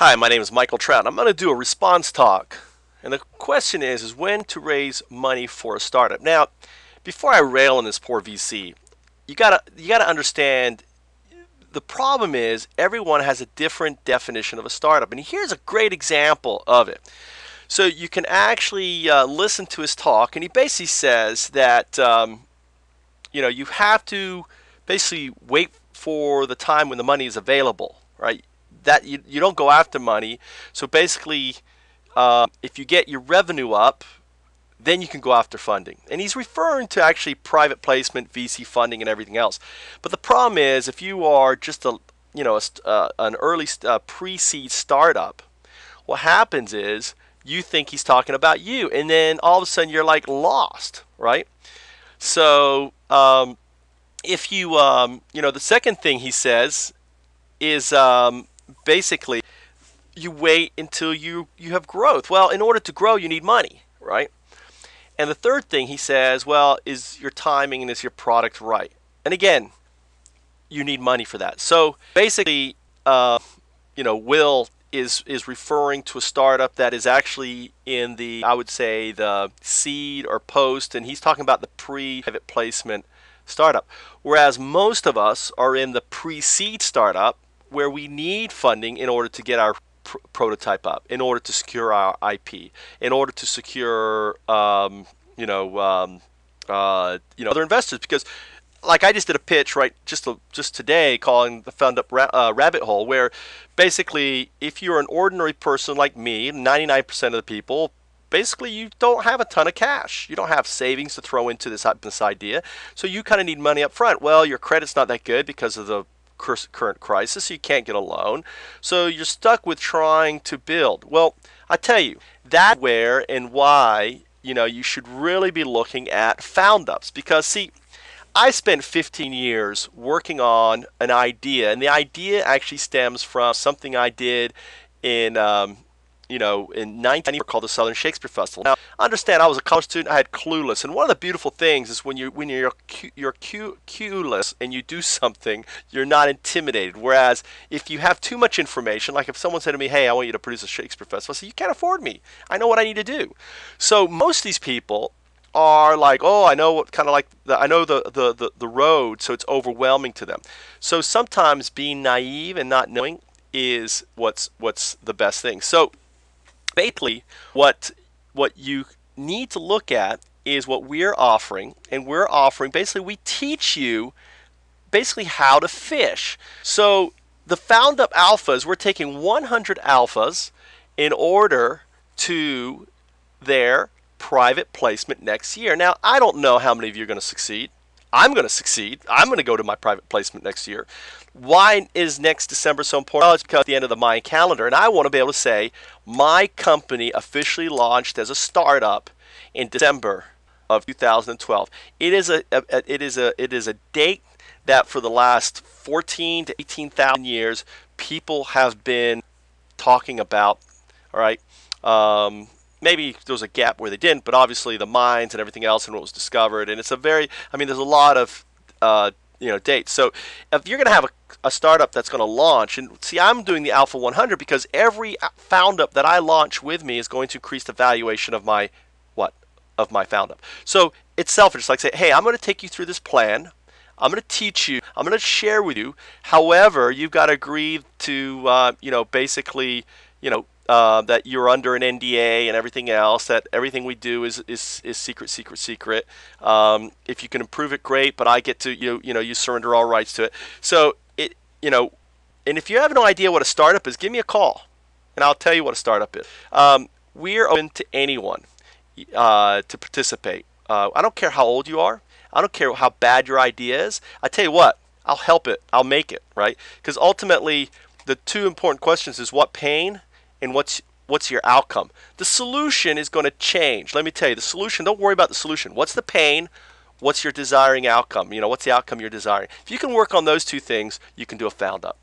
Hi, my name is Michael Trout. I'm going to do a response talk. And the question is, is when to raise money for a startup. Now, before I rail on this poor VC, you gotta you gotta understand the problem is everyone has a different definition of a startup. And here's a great example of it. So you can actually uh, listen to his talk, and he basically says that um, you know you have to basically wait for the time when the money is available, right? That you, you don't go after money. So basically, uh, if you get your revenue up, then you can go after funding. And he's referring to actually private placement, VC funding, and everything else. But the problem is, if you are just a you know a, uh, an early uh, pre-seed startup, what happens is you think he's talking about you, and then all of a sudden you're like lost, right? So um, if you um, you know the second thing he says is um, basically you wait until you you have growth. Well, in order to grow, you need money, right? And the third thing he says, well, is your timing and is your product right? And again, you need money for that. So basically, uh, you know, Wil is is referring to a startup that is actually in the I would say the seed or post, and he's talking about the pre-private placement startup. Whereas most of us are in the pre-seed startup where we need funding in order to get our pr prototype up, in order to secure our IP, in order to secure, um, you know, um, uh, you know, other investors. Because, like I just did a pitch right just just today, calling the Found Up ra uh, Rabbit Hole, where basically, if you're an ordinary person like me, 99% of the people basically you don't have a ton of cash. You don't have savings to throw into this, this idea. So you kind of need money up front. Well, your credit's not that good because of the current crisis. You can't get a loan. So you're stuck with trying to build. Well, I tell you, that where and why, you know, you should really be looking at found ups because see, I spent 15 years working on an idea, and the idea actually stems from something I did in um, you know, in 1990 called the Southern Shakespeare Festival. Now, understand, I was a college student. I had clueless, and one of the beautiful things is when you when you're you're clueless and you do something, you're not intimidated. Whereas if you have too much information, like if someone said to me, "Hey, I want you to produce a Shakespeare Festival," I say, "You can't afford me. I know what I need to do." So most of these people are like, oh, I know what kind of like the, I know the, the, the, the road, so it's overwhelming to them. So sometimes being naive and not knowing is what's what's the best thing. So basically what what you need to look at is what we're offering and we're offering basically we teach you basically how to fish so the found up alphas we're taking 100 alphas in order to their private placement next year now i don't know how many of you are going to succeed I'm going to succeed. I'm going to go to my private placement next year. Why is next December so important? Well, it's because the end of the Mayan calendar, and I want to be able to say my company officially launched as a startup in December of 2012. It is a, a, a it is a it is a date that for the last 14 to 18,000 years people have been talking about. All right. Um, maybe there was a gap where they didn't, but obviously the mines and everything else and what was discovered, and it's a very, I mean, there's a lot of, uh, you know, dates. So if you're going to have a, a startup that's going to launch, and see, I'm doing the Alpha 100 because every found up that I launch with me is going to increase the valuation of my what of my found up. So it's selfish. Like say, hey, I'm going to take you through this plan. I'm going to teach you. I'm going to share with you. However, you've got to agree to, uh, you know, basically, you know, uh, that you're under an NDA and everything else. That everything we do is is, is secret, secret, secret. Um, if you can improve it, great. But I get to you you know you surrender all rights to it. So it you know, and if you have no idea what a startup is, give me a call, and I'll tell you what a startup is. Um, we're open to anyone uh, to participate. Uh, I don't care how old you are. I don't care how bad your idea is. I tell you what, I'll help it. I'll make it right because ultimately the two important questions is what pain and what's what's your outcome. The solution is going to change. Let me tell you, the solution, don't worry about the solution. What's the pain? What's your desiring outcome? You know, what's the outcome you're desiring? If you can work on those two things, you can do a found up.